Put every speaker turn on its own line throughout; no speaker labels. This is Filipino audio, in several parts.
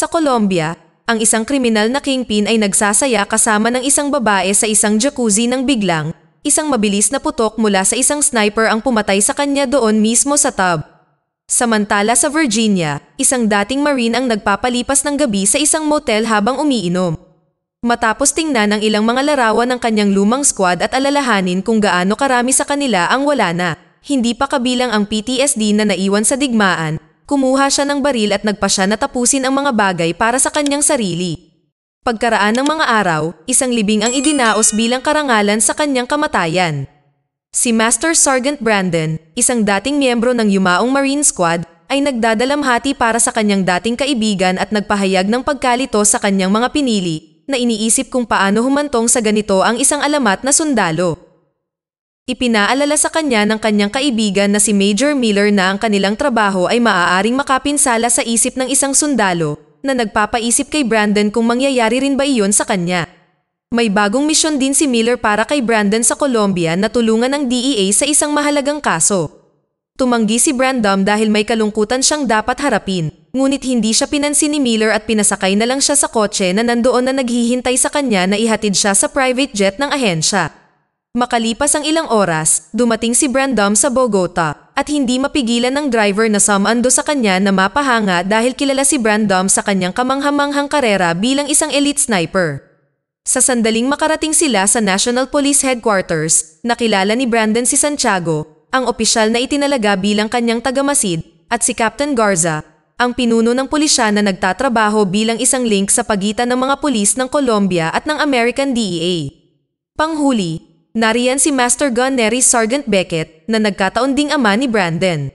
Sa Colombia, ang isang kriminal na kingpin ay nagsasaya kasama ng isang babae sa isang jacuzzi nang biglang, isang mabilis na putok mula sa isang sniper ang pumatay sa kanya doon mismo sa tub. Samantala sa Virginia, isang dating marine ang nagpapalipas ng gabi sa isang motel habang umiinom. Matapos tingnan ng ilang mga larawan ng kanyang lumang squad at alalahanin kung gaano karami sa kanila ang wala na, hindi pa kabilang ang PTSD na naiwan sa digmaan, kumuha siya ng baril at nagpa siya na tapusin ang mga bagay para sa kanyang sarili. Pagkaraan ng mga araw, isang libing ang idinaos bilang karangalan sa kanyang kamatayan. Si Master Sergeant Brandon, isang dating miyembro ng Yumaong Marine Squad, ay nagdadalamhati para sa kanyang dating kaibigan at nagpahayag ng pagkalito sa kanyang mga pinili na iniisip kung paano humantong sa ganito ang isang alamat na sundalo. Ipinaalala sa kanya ng kanyang kaibigan na si Major Miller na ang kanilang trabaho ay maaaring makapinsala sa isip ng isang sundalo na nagpapaisip kay Brandon kung mangyayari rin ba iyon sa kanya. May bagong misyon din si Miller para kay Brandon sa Colombia na tulungan ng DEA sa isang mahalagang kaso. Tumanggi si Brandon dahil may kalungkutan siyang dapat harapin, ngunit hindi siya pinansin ni Miller at pinasakay na lang siya sa kotse na nandoon na naghihintay sa kanya na ihatid siya sa private jet ng ahensya. Makalipas ang ilang oras, dumating si Brandom sa Bogota at hindi mapigilan ng driver na samando sa kanya na mapahanga dahil kilala si Brandom sa kanyang kamanghamanghang karera bilang isang elite sniper. Sa sandaling makarating sila sa National Police Headquarters, nakilala ni Brandon si Santiago, ang opisyal na itinalaga bilang kanyang tagamasid, at si Captain Garza, ang pinuno ng pulisya na nagtatrabaho bilang isang link sa pagitan ng mga pulis ng Colombia at ng American DEA. Panghuli, Nariyan si Master Gunnery Sergeant Beckett na nagkataon ding ama ni Brandon.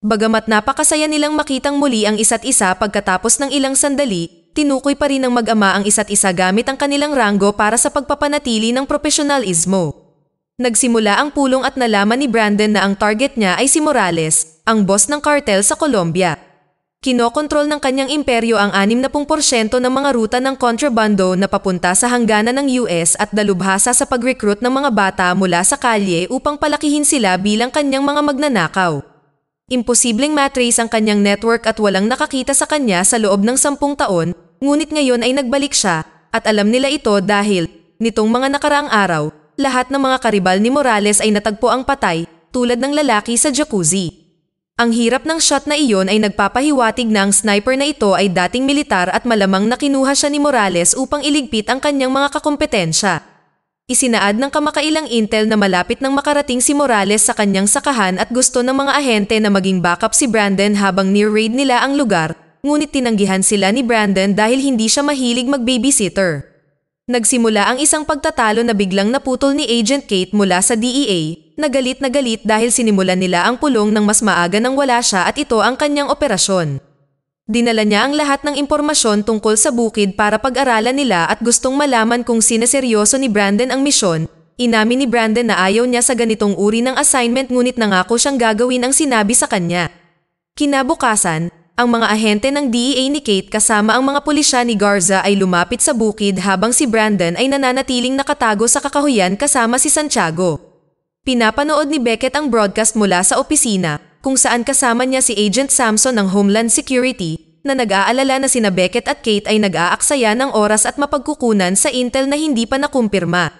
Bagamat napakasaya nilang makitang muli ang isa't isa pagkatapos ng ilang sandali, tinukoy pa rin ng mag-ama ang isa't isa gamit ang kanilang ranggo para sa pagpapanatili ng profesionalismo. Nagsimula ang pulong at nalaman ni Brandon na ang target niya ay si Morales, ang boss ng cartel sa Colombia. Kinokontrol ng kanyang imperyo ang 60% ng mga ruta ng kontrabando na papunta sa hangganan ng US at dalubhasa sa pag-recruit ng mga bata mula sa kalye upang palakihin sila bilang kanyang mga magnanakaw. Imposibleng matrace ang kanyang network at walang nakakita sa kanya sa loob ng sampung taon, ngunit ngayon ay nagbalik siya at alam nila ito dahil, nitong mga nakaraang araw, lahat ng mga karibal ni Morales ay natagpo ang patay tulad ng lalaki sa jacuzzi. Ang hirap ng shot na iyon ay nagpapahiwatig na sniper na ito ay dating militar at malamang nakinuha siya ni Morales upang iligpit ang kanyang mga kakompetensya. Isinaad ng kamakailang intel na malapit nang makarating si Morales sa kanyang sakahan at gusto ng mga ahente na maging backup si Brandon habang near-raid nila ang lugar, ngunit tinanggihan sila ni Brandon dahil hindi siya mahilig mag-babysitter. Nagsimula ang isang pagtatalo na biglang naputol ni Agent Kate mula sa DEA, nagalit na galit dahil sinimulan nila ang pulong ng mas maaga nang wala siya at ito ang kanyang operasyon. Dinala niya ang lahat ng impormasyon tungkol sa bukid para pag-aralan nila at gustong malaman kung sineseryoso ni Brandon ang misyon. Inamin ni Brandon na ayaw niya sa ganitong uri ng assignment ngunit nangako siyang gagawin ang sinabi sa kanya. Kinabukasan, ang mga ahente ng DEA ni Kate kasama ang mga pulisya ni Garza ay lumapit sa bukid habang si Brandon ay nananatiling nakatago sa kakahuyan kasama si Santiago. Pinapanood ni Beckett ang broadcast mula sa opisina kung saan kasama niya si Agent Samson ng Homeland Security na nag-aalala na sina Beckett at Kate ay nag-aaksaya ng oras at mapagkukunan sa intel na hindi pa nakumpirma.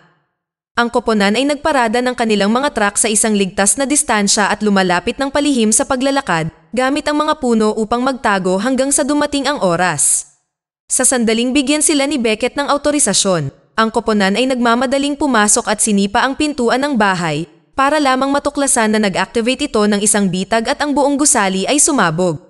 Ang koponan ay nagparada ng kanilang mga truck sa isang ligtas na distansya at lumalapit ng palihim sa paglalakad gamit ang mga puno upang magtago hanggang sa dumating ang oras. Sa sandaling bigyan sila ni Beckett ng autorisasyon, ang koponan ay nagmamadaling pumasok at sinipa ang pintuan ng bahay para lamang matuklasan na nag-activate ito ng isang bitag at ang buong gusali ay sumabog.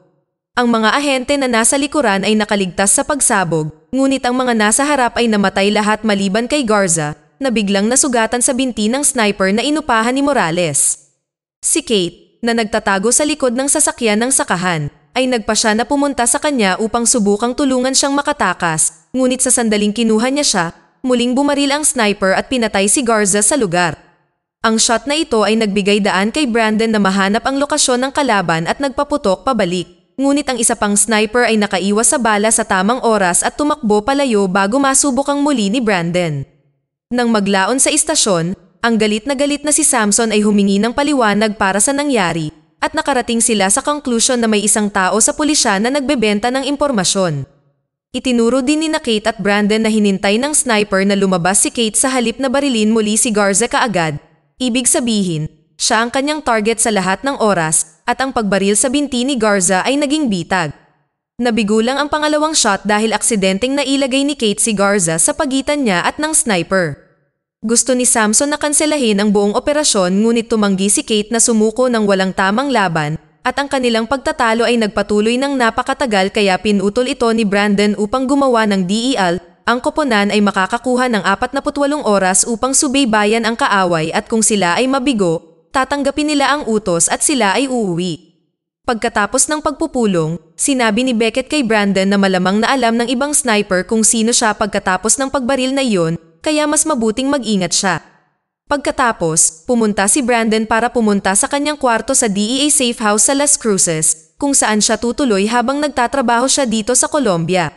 Ang mga ahente na nasa likuran ay nakaligtas sa pagsabog, ngunit ang mga nasa harap ay namatay lahat maliban kay Garza na biglang nasugatan sa binti ng sniper na inupahan ni Morales. Si Kate, na nagtatago sa likod ng sasakyan ng sakahan, ay nagpa siya na pumunta sa kanya upang subukang tulungan siyang makatakas, ngunit sa sandaling kinuha niya siya, muling bumaril ang sniper at pinatay si Garza sa lugar. Ang shot na ito ay nagbigay daan kay Brandon na mahanap ang lokasyon ng kalaban at nagpaputok pabalik. Ngunit ang isa pang sniper ay nakaiwas sa bala sa tamang oras at tumakbo palayo bago masubok ang muli ni Brandon. Nang maglaon sa istasyon, ang galit na galit na si Samson ay humingi ng paliwanag para sa nangyari at nakarating sila sa conclusion na may isang tao sa pulisya na nagbebenta ng impormasyon. Itinuro din ni na Kate at Brandon na hinintay ng sniper na lumabas si Kate sa halip na barilin muli si Garza kaagad. Ibig sabihin, siya ang kanyang target sa lahat ng oras at ang pagbaril sa binti ni Garza ay naging bitag. Nabigo lang ang pangalawang shot dahil aksidenteng nailagay ni Kate si Garza sa pagitan niya at ng sniper. Gusto ni Samson na kanselahin ang buong operasyon ngunit tumanggi si Kate na sumuko ng walang tamang laban at ang kanilang pagtatalo ay nagpatuloy ng napakatagal kaya pinutol ito ni Brandon upang gumawa ng DEL, ang koponan ay makakakuha ng 48 oras upang subaybayan ang kaaway at kung sila ay mabigo, tatanggapin nila ang utos at sila ay uuwi. Pagkatapos ng pagpupulong, sinabi ni Beckett kay Brandon na malamang na alam ng ibang sniper kung sino siya pagkatapos ng pagbaril na iyon, kaya mas mabuting mag-ingat siya. Pagkatapos, pumunta si Brandon para pumunta sa kanyang kwarto sa DEA safe house sa Las Cruces, kung saan siya tutuloy habang nagtatrabaho siya dito sa Colombia.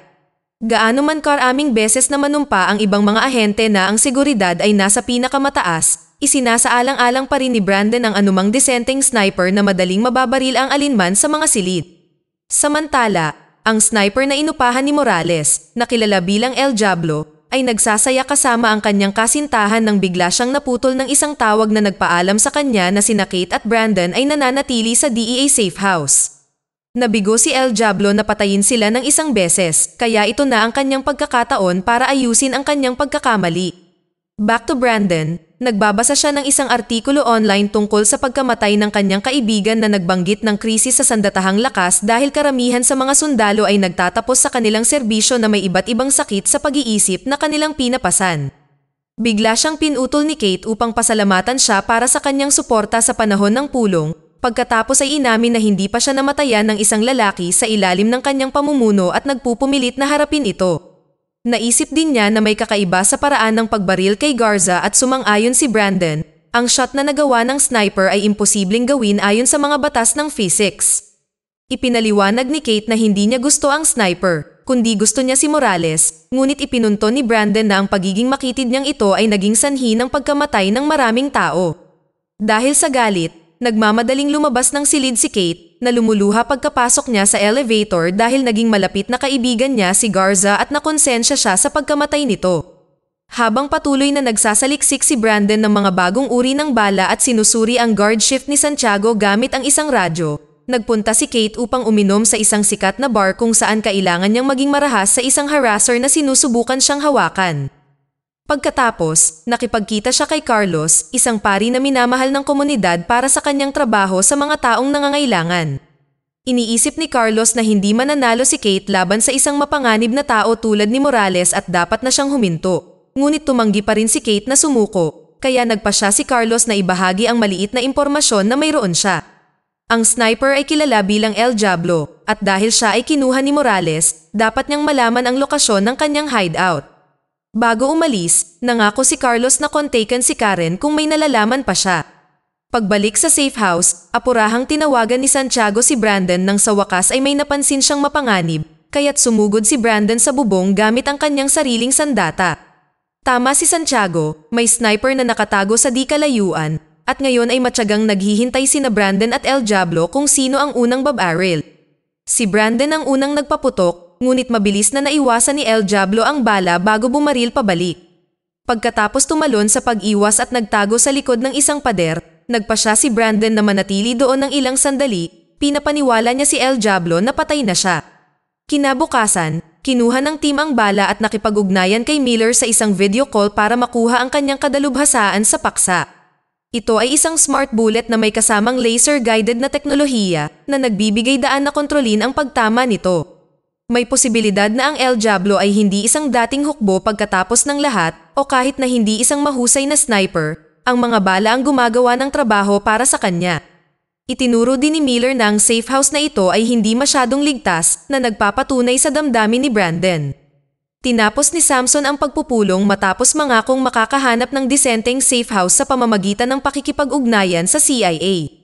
Gaano man karaming beses na manumpa ang ibang mga ahente na ang seguridad ay nasa pinakamataas, isinasaalang-alang pa rin ni Brandon ang anumang disenteng sniper na madaling mababaril ang alinman sa mga silid. Samantala, ang sniper na inupahan ni Morales, na kilala bilang El Diablo, ay nagsasaya kasama ang kanyang kasintahan nang bigla siyang naputol ng isang tawag na nagpaalam sa kanya na sina Kate at Brandon ay nananatili sa DEA safe house. Nabigo si El Diablo na patayin sila ng isang beses, kaya ito na ang kanyang pagkakataon para ayusin ang kanyang pagkakamali. Back to Brandon, nagbabasa siya ng isang artikulo online tungkol sa pagkamatay ng kanyang kaibigan na nagbanggit ng krisis sa sandatahang lakas dahil karamihan sa mga sundalo ay nagtatapos sa kanilang serbisyo na may iba't ibang sakit sa pag-iisip na kanilang pinapasan. Bigla siyang pinutol ni Kate upang pasalamatan siya para sa kanyang suporta sa panahon ng pulong, pagkatapos ay inamin na hindi pa siya namatayan ng isang lalaki sa ilalim ng kanyang pamumuno at nagpupumilit na harapin ito. Naisip din niya na may kakaiba sa paraan ng pagbaril kay Garza at sumang-ayon si Brandon, ang shot na nagawa ng sniper ay imposibleng gawin ayon sa mga batas ng physics. Ipinaliwanag ni Kate na hindi niya gusto ang sniper, kundi gusto niya si Morales, ngunit ipinunto ni Brandon na ang pagiging makitid niyang ito ay naging sanhi ng pagkamatay ng maraming tao. Dahil sa galit, nagmamadaling lumabas ng silid si Kate na lumuluha pagkapasok niya sa elevator dahil naging malapit na kaibigan niya si Garza at nakonsensya siya sa pagkamatay nito. Habang patuloy na nagsasaliksik si Brandon ng mga bagong uri ng bala at sinusuri ang guard shift ni Santiago gamit ang isang radyo, nagpunta si Kate upang uminom sa isang sikat na bar kung saan kailangan niyang maging marahas sa isang harasser na sinusubukan siyang hawakan. Pagkatapos, nakipagkita siya kay Carlos, isang pari na minamahal ng komunidad para sa kanyang trabaho sa mga taong nangangailangan. Iniisip ni Carlos na hindi mananalo si Kate laban sa isang mapanganib na tao tulad ni Morales at dapat na siyang huminto. Ngunit tumanggi pa rin si Kate na sumuko, kaya nagpa siya si Carlos na ibahagi ang maliit na impormasyon na mayroon siya. Ang sniper ay kilala bilang El Diablo at dahil siya ay kinuha ni Morales, dapat niyang malaman ang lokasyon ng kanyang hideout. Bago umalis, nangako si Carlos na kontaken si Karen kung may nalalaman pa siya. Pagbalik sa safe house, apurahang tinawagan ni Santiago si Brandon nang sa wakas ay may napansin siyang mapanganib, kaya't sumugod si Brandon sa bubong gamit ang kanyang sariling sandata. Tama si Santiago, may sniper na nakatago sa di kalayuan, at ngayon ay matyagang naghihintay sina Brandon at El Diablo kung sino ang unang babaril. Si Brandon ang unang nagpaputok ngunit mabilis na naiwasan ni El Diablo ang bala bago bumaril pabalik. Pagkatapos tumalon sa pag-iwas at nagtago sa likod ng isang pader, nagpa siya si Brandon na manatili doon ng ilang sandali, pinapaniwala niya si El Diablo na patay na siya. Kinabukasan, kinuha ng team ang bala at nakipag-ugnayan kay Miller sa isang video call para makuha ang kanyang kadalubhasaan sa paksa. Ito ay isang smart bullet na may kasamang laser-guided na teknolohiya na nagbibigay daan na kontrolin ang pagtama nito. May posibilidad na ang El Diablo ay hindi isang dating hukbo pagkatapos ng lahat o kahit na hindi isang mahusay na sniper, ang mga bala ang gumagawa ng trabaho para sa kanya. Itinuro din ni Miller na ang safe house na ito ay hindi masyadong ligtas na nagpapatunay sa damdamin ni Brandon. Tinapos ni Samson ang pagpupulong matapos mangakong makakahanap ng disenteng safe house sa pamamagitan ng pakikipag-ugnayan sa CIA.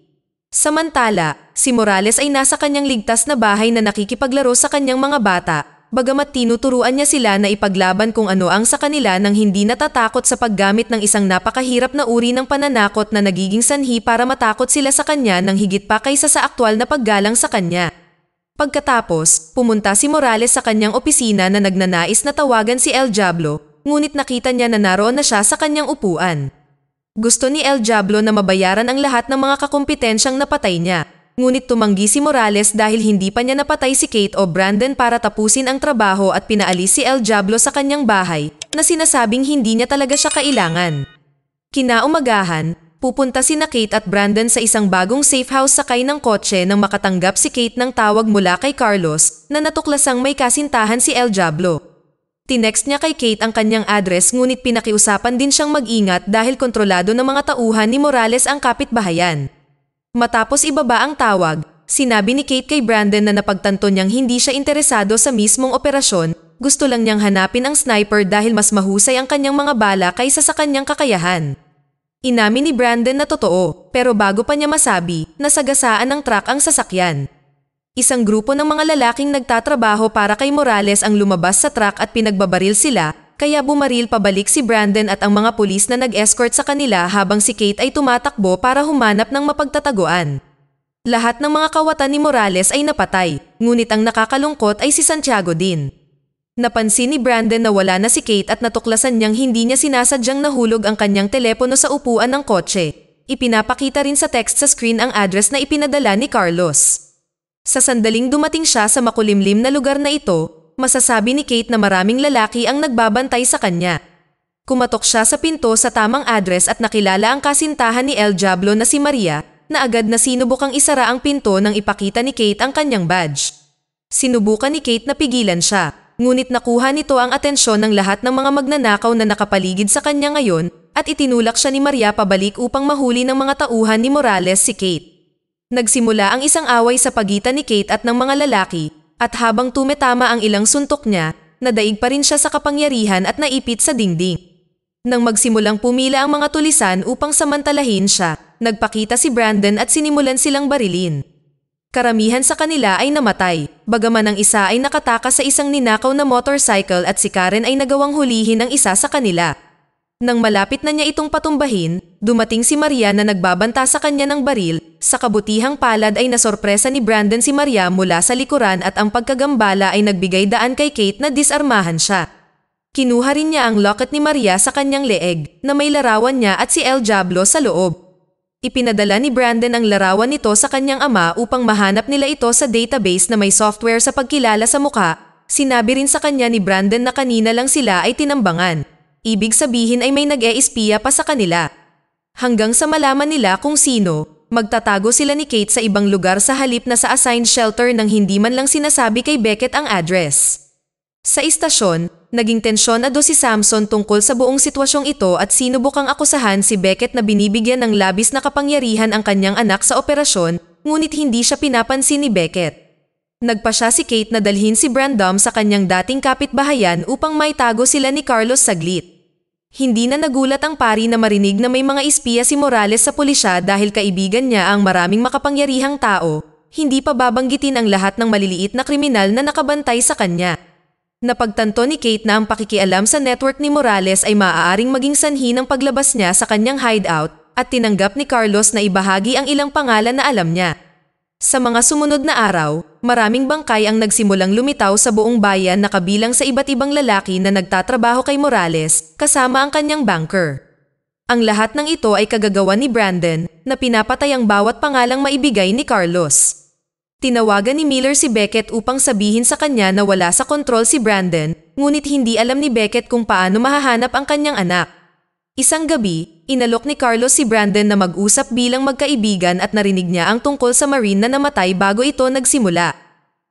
Samantala, si Morales ay nasa kanyang ligtas na bahay na nakikipaglaro sa kanyang mga bata, bagamat tinuturuan niya sila na ipaglaban kung ano ang sa kanila nang hindi natatakot sa paggamit ng isang napakahirap na uri ng pananakot na nagiging sanhi para matakot sila sa kanya nang higit pa kaysa sa aktwal na paggalang sa kanya. Pagkatapos, pumunta si Morales sa kanyang opisina na nagnanais na tawagan si El Diablo, ngunit nakita niya na naroon na siya sa kanyang upuan. Gusto ni El Diablo na mabayaran ang lahat ng mga kakumpetensyang napatay niya. Ngunit tumanggi si Morales dahil hindi pa niya napatay si Kate o Brandon para tapusin ang trabaho at pinaalis si El Diablo sa kanyang bahay na sinasabing hindi niya talaga siya kailangan. Kinaumagahan, pupunta si na Kate at Brandon sa isang bagong safe house sakay ng kotse nang makatanggap si Kate ng tawag mula kay Carlos na natuklasang may kasintahan si El Diablo. Tinext niya kay Kate ang kanyang address ngunit pinakiusapan din siyang mag-ingat dahil kontrolado ng mga tauhan ni Morales ang kapitbahayan. Matapos ibaba ang tawag, sinabi ni Kate kay Brandon na napagtanto niyang hindi siya interesado sa mismong operasyon, gusto lang niyang hanapin ang sniper dahil mas mahusay ang kanyang mga bala kaysa sa kanyang kakayahan. Inamin ni Brandon na totoo, pero bago pa niya masabi, nasagasaan ng truck ang sasakyan. Isang grupo ng mga lalaking nagtatrabaho para kay Morales ang lumabas sa truck at pinagbabaril sila, kaya bumaril pabalik si Brandon at ang mga pulis na nag-escort sa kanila habang si Kate ay tumatakbo para humanap ng mapagtataguan. Lahat ng mga kawatan ni Morales ay napatay, ngunit ang nakakalungkot ay si Santiago din. Napansin ni Brandon na wala na si Kate at natuklasan niyang hindi niya sinasadyang nahulog ang kanyang telepono sa upuan ng kotse. Ipinapakita rin sa text sa screen ang address na ipinadala ni Carlos. Sa sandaling dumating siya sa makulimlim na lugar na ito, masasabi ni Kate na maraming lalaki ang nagbabantay sa kanya. Kumatok siya sa pinto sa tamang address at nakilala ang kasintahan ni El Diablo na si Maria na agad na sinubukang isara ang pinto nang ipakita ni Kate ang kanyang badge. Sinubukan ni Kate na pigilan siya, ngunit nakuha nito ang atensyon ng lahat ng mga magnanakaw na nakapaligid sa kanya ngayon at itinulak siya ni Maria pabalik upang mahuli ng mga tauhan ni Morales si Kate. Nagsimula ang isang away sa pagitan ni Kate at ng mga lalaki at habang tumetama ang ilang suntok niya, nadaig pa rin siya sa kapangyarihan at naipit sa dingding. Nang magsimulang pumila ang mga tulisan upang samantalahin siya, nagpakita si Brandon at sinimulan silang barilin. Karamihan sa kanila ay namatay, bagaman ang isa ay nakatakas sa isang ninakaw na motorcycle at si Karen ay nagawang hulihin ang isa sa kanila. Nang malapit na niya itong patumbahin, dumating si Maria na nagbabanta sa kanya ng baril. Sa kabutihang palad ay nasorpresa ni Brandon si Maria mula sa likuran at ang pagkagambala ay nagbigay daan kay Kate na disarmahan siya. Kinuha rin niya ang locket ni Maria sa kanyang leeg na may larawan niya at si El Diablo sa loob. Ipinadala ni Brandon ang larawan nito sa kanyang ama upang mahanap nila ito sa database na may software sa pagkilala sa mukha. Sinabi rin sa kanya ni Brandon na kanina lang sila ay tinambangan. Ibig sabihin ay may nag-e-espiya pa sa kanila. Hanggang sa malaman nila kung sino, magtatago sila ni Kate sa ibang lugar sa halip na sa assigned shelter nang hindi man lang sinasabi kay Beckett ang address. Sa istasyon, naging tensyon na do si Samson tungkol sa buong sitwasyong ito at sinubukang akusahan si Beckett na binibigyan ng labis na kapangyarihan ang kanyang anak sa operasyon, ngunit hindi siya pinapansin ni Beckett. Nagpa siya si Kate na dalhin si Brandom sa kanyang dating kapitbahayan upang maitago sila ni Carlos saglit. Hindi na nagulat ang pari na marinig na may mga espiya si Morales sa pulisya dahil kaibigan niya ang maraming makapangyarihang tao, hindi pa babanggitin ang lahat ng maliliit na kriminal na nakabantay sa kanya. Napagtanto ni Kate na ang pakikialam sa network ni Morales ay maaaring maging sanhi ng paglabas niya sa kanyang hideout at tinanggap ni Carlos na ibahagi ang ilang pangalan na alam niya. Sa mga sumunod na araw, maraming bangkay ang nagsimulang lumitaw sa buong bayan na kabilang sa iba't ibang lalaki na nagtatrabaho kay Morales kasama ang kanyang banker. Ang lahat ng ito ay kagagawa ni Brandon na pinapatay ang bawat pangalang maibigay ni Carlos. Tinawagan ni Miller si Beckett upang sabihin sa kanya na wala sa kontrol si Brandon, ngunit hindi alam ni Beckett kung paano mahahanap ang kanyang anak. Isang gabi, inalok ni Carlos si Brandon na mag-usap bilang magkaibigan at narinig niya ang tungkol sa Marine na namatay bago ito nagsimula.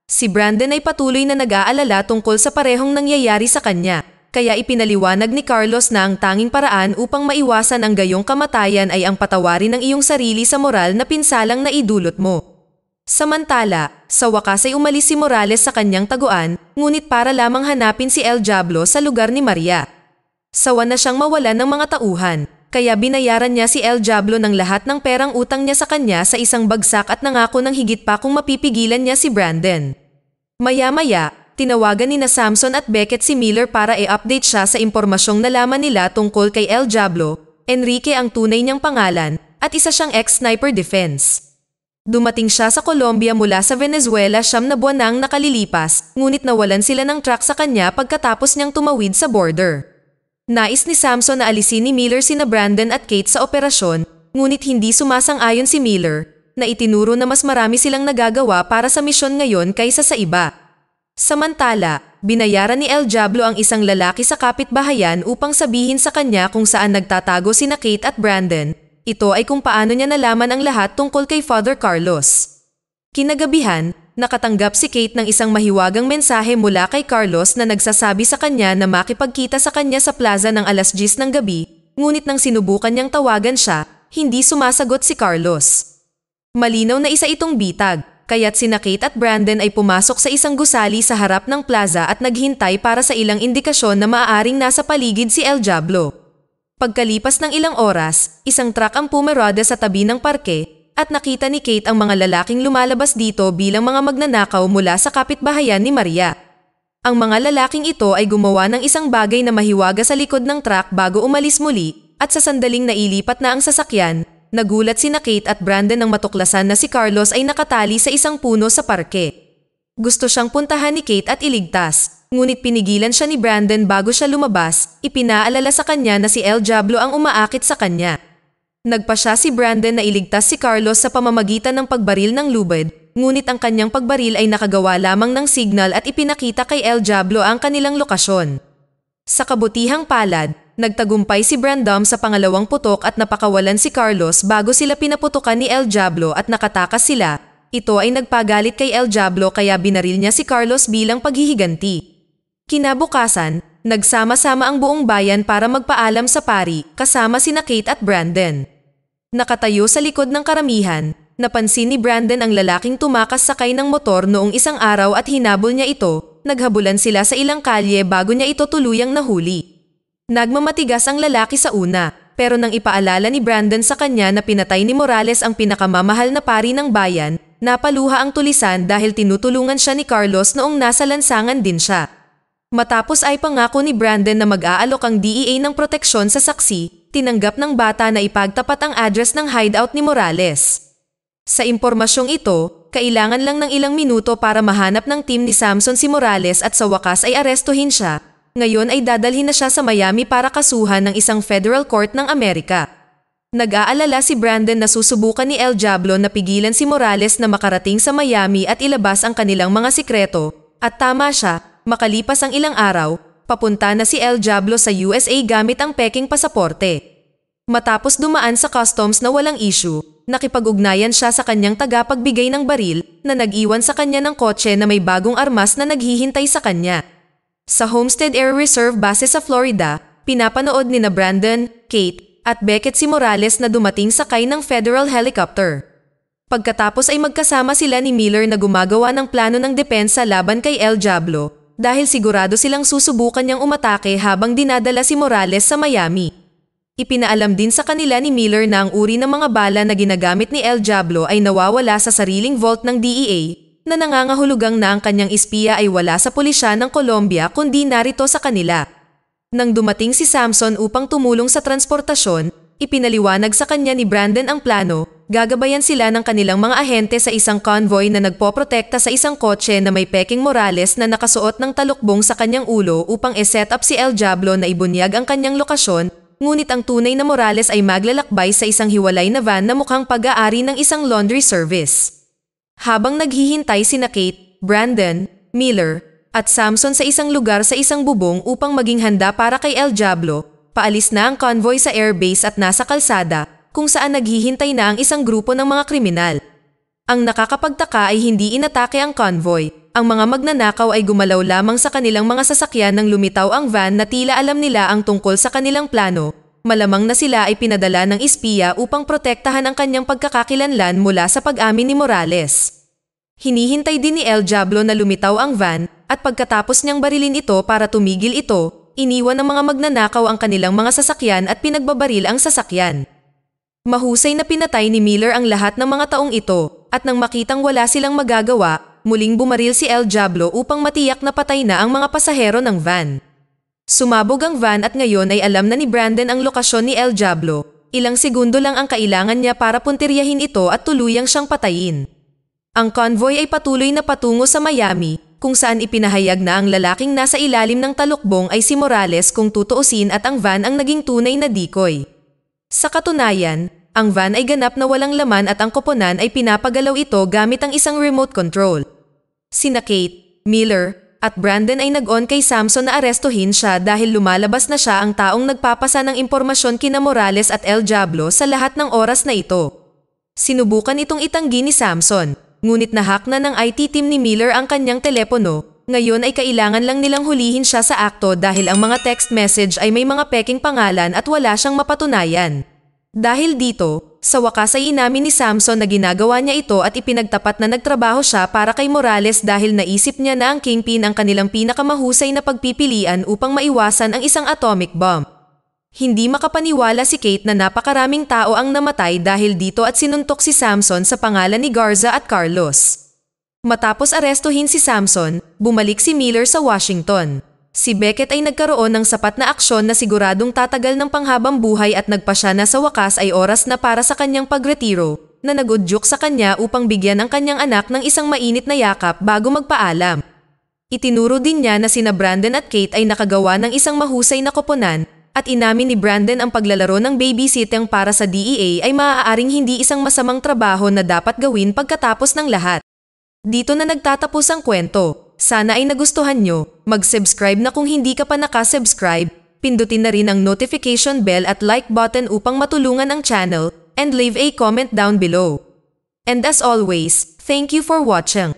Si Brandon ay patuloy na nag-aalala tungkol sa parehong nangyayari sa kanya, kaya ipinaliwanag ni Carlos na ang tanging paraan upang maiwasan ang gayong kamatayan ay ang patawarin ng iyong sarili sa moral na pinsalang naidulot mo. Samantala, sa wakas ay umalis si Morales sa kanyang taguan, ngunit para lamang hanapin si El Diablo sa lugar ni Maria. Sawa na siyang mawalan ng mga tauhan, kaya binayaran niya si El Diablo ng lahat ng perang utang niya sa kanya sa isang bagsak at nangako ng higit pa kung mapipigilan niya si Brandon. Maya-maya, tinawagan ni na Samson at Beckett si Miller para i-update siya sa impormasyong nalaman nila tungkol kay El Diablo, Enrique ang tunay niyang pangalan, at isa siyang ex-sniper defense. Dumating siya sa Colombia mula sa Venezuela siyam na buwan nang nakalilipas, ngunit nawalan sila ng truck sa kanya pagkatapos niyang tumawid sa border. Nais ni Samson na alisin ni Miller sina Brandon at Kate sa operasyon, ngunit hindi sumasang-ayon si Miller, na itinuro na mas marami silang nagagawa para sa misyon ngayon kaysa sa iba. Samantala, binayaran ni El Diablo ang isang lalaki sa kapitbahayan upang sabihin sa kanya kung saan nagtatago sina Kate at Brandon, ito ay kung paano niya nalaman ang lahat tungkol kay Father Carlos. Kinagabihan, nakatanggap si Kate ng isang mahiwagang mensahe mula kay Carlos na nagsasabi sa kanya na makipagkita sa kanya sa plaza ng alas 10 ng gabi, ngunit nang sinubukan niyang tawagan siya, hindi sumasagot si Carlos. Malinaw na isa itong bitag, kaya't sina Kate at Brandon ay pumasok sa isang gusali sa harap ng plaza at naghintay para sa ilang indikasyon na maaaring nasa paligid si El Diablo. Pagkalipas ng ilang oras, isang truck ang pumerada sa tabi ng parke at nakita ni Kate ang mga lalaking lumalabas dito bilang mga magnanakaw mula sa kapitbahayan ni Maria. Ang mga lalaking ito ay gumawa ng isang bagay na mahiwaga sa likod ng truck bago umalis muli at sa sandaling nailipat na ang sasakyan, nagulat si na Kate at Brandon nang matuklasan na si Carlos ay nakatali sa isang puno sa parke. Gusto siyang puntahan ni Kate at iligtas, Ngunit pinigilan siya ni Brandon bago siya lumabas, ipinaalala sa kanya na si El Diablo ang umaakit sa kanya. Nagpa siya si Brandon na iligtas si Carlos sa pamamagitan ng pagbaril ng lubid, ngunit ang kanyang pagbaril ay nakagawa lamang ng signal at ipinakita kay El Diablo ang kanilang lokasyon. Sa kabutihang palad, nagtagumpay si Brandom sa pangalawang putok at napakawalan si Carlos bago sila pinaputukan ni El Diablo at nakatakas sila. Ito ay nagpagalit kay El Diablo kaya binaril niya si Carlos bilang paghihiganti. Kinabukasan, nagsama-sama ang buong bayan para magpaalam sa pari kasama sina Kate at Brandon. Nakatayo sa likod ng karamihan, napansin ni Brandon ang lalaking tumakas sakay ng motor noong isang araw at hinabol niya ito, naghabulan sila sa ilang kalye bago niya ito tuluyang nahuli. Nagmamatigas ang lalaki sa una, pero nang ipaalala ni Brandon sa kanya na pinatay ni Morales ang pinakamamahal na pari ng bayan, napaluha ang tulisan dahil tinutulungan siya ni Carlos noong nasa lansangan din siya. Matapos ay pangako ni Brandon na mag-aalok ang DEA ng proteksyon sa saksi, tinanggap ng bata na ipagtapat ang address ng hideout ni Morales. Sa impormasyong ito, kailangan lang ng ilang minuto para mahanap ng team ni Samson si Morales at sa wakas ay arestuhin siya. Ngayon ay dadalhin na siya sa Miami para kasuhan ng isang federal court ng Amerika. Nag-aalala si Brandon na susubukan ni El Diablo na pigilan si Morales na makarating sa Miami at ilabas ang kanilang mga sikreto, at tama siya, Makalipas ang ilang araw, papunta na si El Diablo sa USA gamit ang peking pasaporte. Matapos dumaan sa customs na walang issue, nakipag-ugnayan siya sa kanyang tagapagbigay ng baril na nag-iwan sa kanya ng kotse na may bagong armas na naghihintay sa kanya. Sa Homestead Air Reserve base sa Florida, pinapanood ni na Brandon, Kate, at Beckett si Morales na dumating sakay ng federal helicopter. Pagkatapos ay magkasama sila ni Miller na gumagawa ng plano ng depensa laban kay El Diablo dahil sigurado silang susubukan niyang umatake habang dinadala si Morales sa Miami. Ipinaalam din sa kanila ni Miller na ang uri ng mga bala na ginagamit ni El Diablo ay nawawala sa sariling vault ng DEA na nangangahulugang na ang kanyang espiya ay wala sa pulisya ng Colombia kundi narito sa kanila. Nang dumating si Samson upang tumulong sa transportasyon, ipinaliwanag sa kanya ni Brandon ang plano Gagabayan sila ng kanilang mga ahente sa isang convoy na nagpoprotekta sa isang kotse na may peking Morales na nakasuot ng talukbong sa kanyang ulo upang e-set up si El Diablo na ibunyag ang kanyang lokasyon, ngunit ang tunay na Morales ay maglalakbay sa isang hiwalay na van na mukhang pag-aari ng isang laundry service. Habang naghihintay sina Kate, Brandon, Miller, at Samson sa isang lugar sa isang bubong upang maging handa para kay El Diablo, paalis na ang convoy sa airbase at nasa kalsada, kung saan naghihintay na ang isang grupo ng mga kriminal. Ang nakakapagtaka ay hindi inatake ang convoy. Ang mga magnanakaw ay gumalaw lamang sa kanilang mga sasakyan nang lumitaw ang van na tila alam nila ang tungkol sa kanilang plano. Malamang na sila ay pinadala ng espiya upang protektahan ang kanyang pagkakakilanlan mula sa pag-amin ni Morales. Hinihintay din ni El Diablo na lumitaw ang van at pagkatapos niyang barilin ito para tumigil ito, iniwan ng mga magnanakaw ang kanilang mga sasakyan at pinagbabaril ang sasakyan. Mahusay na pinatay ni Miller ang lahat ng mga taong ito at nang makitang wala silang magagawa, muling bumaril si El Diablo upang matiyak na patay na ang mga pasahero ng van. Sumabog ang van at ngayon ay alam na ni Brandon ang lokasyon ni El Diablo. Ilang segundo lang ang kailangan niya para puntiryahin ito at tuluyang siyang patayin. Ang convoy ay patuloy na patungo sa Miami, kung saan ipinahayag na ang lalaking nasa ilalim ng talukbong ay si Morales kung tutuusin at ang van ang naging tunay na decoy. Sa katunayan, ang van ay ganap na walang laman at ang koponan ay pinapagalaw ito gamit ang isang remote control. Sina Kate, Miller, at Brandon ay nag-on kay Samson na arestuhin siya dahil lumalabas na siya ang taong nagpapasa ng impormasyon kina Morales at El Diablo sa lahat ng oras na ito. Sinubukan itong itanggi ni Samson, ngunit nahak na ng IT team ni Miller ang kanyang telepono. Ngayon ay kailangan lang nilang hulihin siya sa akto dahil ang mga text message ay may mga peking pangalan at wala siyang mapatunayan. Dahil dito, sa wakas ay inamin ni Samson na ginagawa niya ito at ipinagtapat na nagtrabaho siya para kay Morales dahil naisip niya na ang Kingpin ang kanilang pinakamahusay na pagpipilian upang maiwasan ang isang atomic bomb. Hindi makapaniwala si Kate na napakaraming tao ang namatay dahil dito at sinuntok si Samson sa pangalan ni Garza at Carlos. Matapos arestuhin si Samson, bumalik si Miller sa Washington. Si Beckett ay nagkaroon ng sapat na aksyon na siguradong tatagal ng panghabang buhay at nagpasya na sa wakas ay oras na para sa kanyang pagretiro, na nagudyok sa kanya upang bigyan ang kanyang anak ng isang mainit na yakap bago magpaalam. Itinuro din niya na sina Brandon at Kate ay nakagawa ng isang mahusay na koponan at inamin ni Brandon ang paglalaro ng babysitting para sa DEA ay maaaring hindi isang masamang trabaho na dapat gawin pagkatapos ng lahat. Dito na nagtatapos ang kwento. Sana ay nagustuhan nyo. Mag-subscribe na kung hindi ka pa nakasubscribe. Pindutin na rin ang notification bell at like button upang matulungan ang channel and leave a comment down below. And as always, thank you for watching.